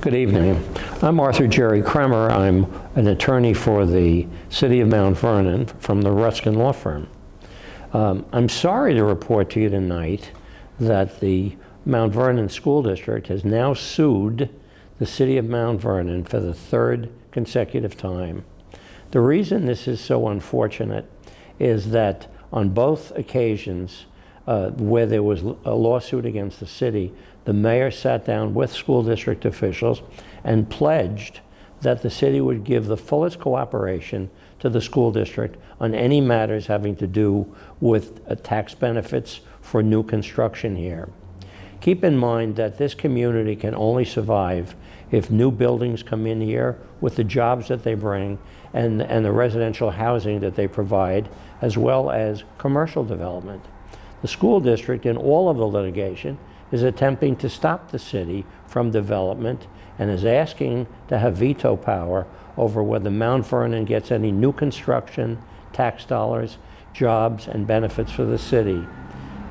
Good evening. I'm Arthur Jerry Kremer. I'm an attorney for the City of Mount Vernon from the Ruskin Law Firm. Um, I'm sorry to report to you tonight that the Mount Vernon School District has now sued the City of Mount Vernon for the third consecutive time. The reason this is so unfortunate is that on both occasions uh, where there was a lawsuit against the city, the mayor sat down with school district officials and pledged that the city would give the fullest cooperation to the school district on any matters having to do with uh, tax benefits for new construction here. Keep in mind that this community can only survive if new buildings come in here with the jobs that they bring and, and the residential housing that they provide, as well as commercial development. The school district, in all of the litigation, is attempting to stop the city from development and is asking to have veto power over whether Mount Vernon gets any new construction, tax dollars, jobs, and benefits for the city.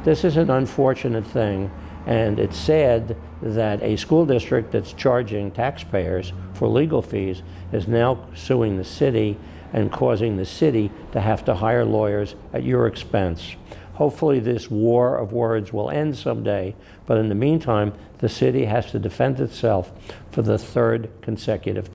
This is an unfortunate thing, and it's sad that a school district that's charging taxpayers for legal fees is now suing the city and causing the city to have to hire lawyers at your expense. Hopefully, this war of words will end someday, but in the meantime, the city has to defend itself for the third consecutive